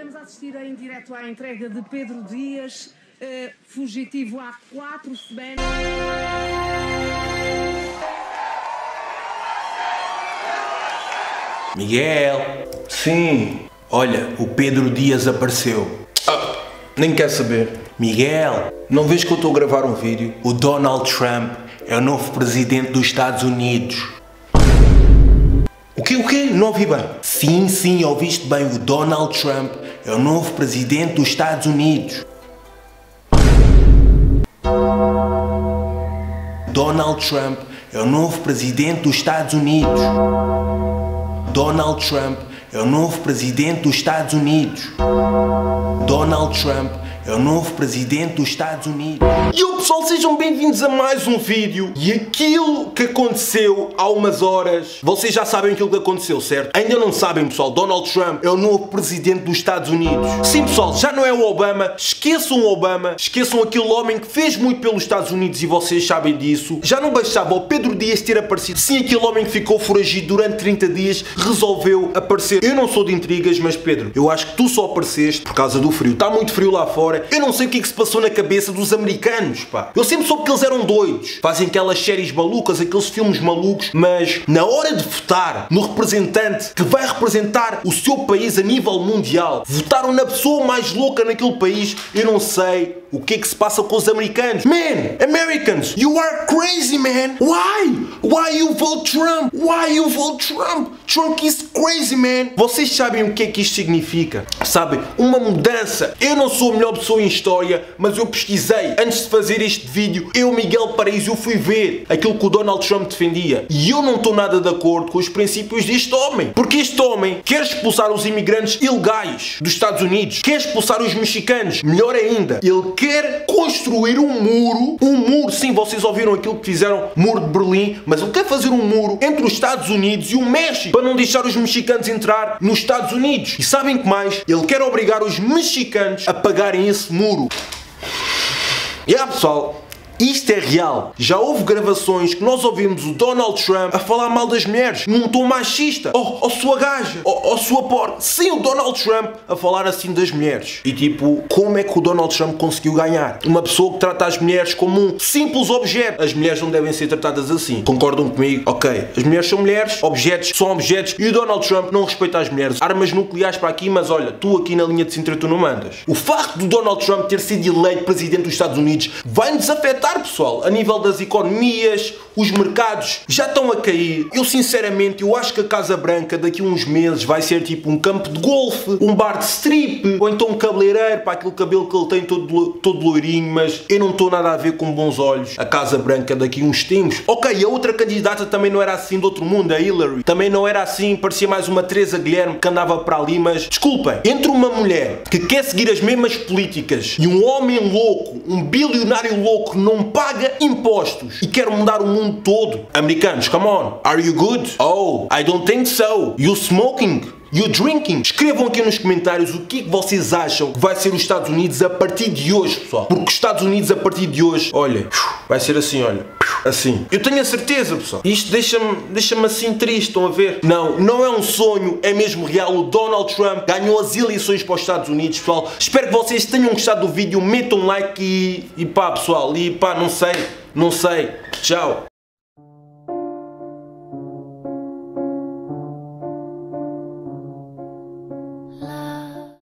Estamos a assistir em direto à entrega de Pedro Dias, eh, fugitivo há quatro semanas. Miguel, Sim. olha, o Pedro Dias apareceu. Ah, nem quer saber. Miguel, Não vês que eu estou a gravar um vídeo? o Donald Trump é o novo presidente dos Estados Unidos. O quê? O quê? Não ouvi bem. Sim, sim, ouviste bem, o Donald Trump é o novo presidente dos Estados Unidos. Donald Trump é o novo presidente dos Estados Unidos. Donald Trump é o novo presidente dos Estados Unidos. Donald Trump é o novo presidente dos Estados Unidos. E o pessoal, sejam bem-vindos a mais um vídeo. E aquilo que aconteceu há umas horas, vocês já sabem aquilo que aconteceu, certo? Ainda não sabem, pessoal. Donald Trump é o novo presidente dos Estados Unidos. Sim, pessoal, já não é o Obama. Esqueçam o Obama. Esqueçam aquele homem que fez muito pelos Estados Unidos e vocês sabem disso. Já não bastava o Pedro Dias ter aparecido. Sim, aquele homem que ficou foragido durante 30 dias resolveu aparecer. Eu não sou de intrigas, mas Pedro, eu acho que tu só apareceste por causa do frio. Está muito frio lá fora. Eu não sei o que é que se passou na cabeça dos americanos, pá. Eu sempre soube que eles eram doidos. Fazem aquelas séries malucas, aqueles filmes malucos, mas na hora de votar no representante que vai representar o seu país a nível mundial, votaram na pessoa mais louca naquele país, eu não sei o que é que se passa com os americanos. Man, Americans, you are crazy, man. Why? Why you vote Trump? Why you vote Trump? Trump is crazy, man. Vocês sabem o que é que isto significa? Sabem? Uma mudança. Eu não sou a melhor pessoa em história, mas eu pesquisei. Antes de fazer este vídeo, eu, Miguel Paraíso, eu fui ver aquilo que o Donald Trump defendia. E eu não estou nada de acordo com os princípios deste homem. Porque este homem quer expulsar os imigrantes ilegais dos Estados Unidos, quer expulsar os mexicanos. Melhor ainda, ele quer construir um muro. Um muro, sim, vocês ouviram aquilo que fizeram, muro de Berlim, mas ele quer fazer um muro entre os Estados Unidos e o México para não deixar os mexicanos entrar nos Estados Unidos. E sabem que mais? Ele quer obrigar os mexicanos a pagarem esse muro. E yeah, pessoal, isto é real. Já houve gravações que nós ouvimos o Donald Trump a falar mal das mulheres num tom machista. Oh, oh sua gaja. Oh, oh sua porca. Sim, o Donald Trump a falar assim das mulheres. E tipo, como é que o Donald Trump conseguiu ganhar? Uma pessoa que trata as mulheres como um simples objeto. As mulheres não devem ser tratadas assim. Concordam comigo? Ok. As mulheres são mulheres, objetos são objetos e o Donald Trump não respeita as mulheres. Armas nucleares para aqui, mas olha, tu aqui na linha de cintura tu não mandas. O facto do Donald Trump ter sido eleito presidente dos Estados Unidos vai-nos afetar pessoal, a nível das economias, os mercados já estão a cair. Eu sinceramente, eu acho que a Casa Branca daqui a uns meses vai ser tipo um campo de golfe, um bar de strip, ou então um cabeleireiro para aquele cabelo que ele tem todo, todo loirinho, mas eu não estou nada a ver com bons olhos a Casa Branca daqui a uns tempos. Ok, a outra candidata também não era assim do outro mundo, a Hillary. Também não era assim, parecia mais uma Teresa Guilherme que andava para ali, mas desculpem, entre uma mulher que quer seguir as mesmas políticas e um homem louco, um bilionário louco não paga impostos e quer mudar o mundo todo. Americanos, come on. Are you good? Oh, I don't think so. You smoking? You drinking? Escrevam aqui nos comentários o que, é que vocês acham que vai ser os Estados Unidos a partir de hoje, pessoal. Porque os Estados Unidos a partir de hoje, olha, vai ser assim, olha. Assim. Eu tenho a certeza, pessoal. Isto deixa-me deixa assim triste, estão a ver? Não, não é um sonho, é mesmo real. O Donald Trump ganhou as eleições para os Estados Unidos, pessoal. Espero que vocês tenham gostado do vídeo. Metam um like e, e pá, pessoal. E pá, não sei, não sei. Tchau.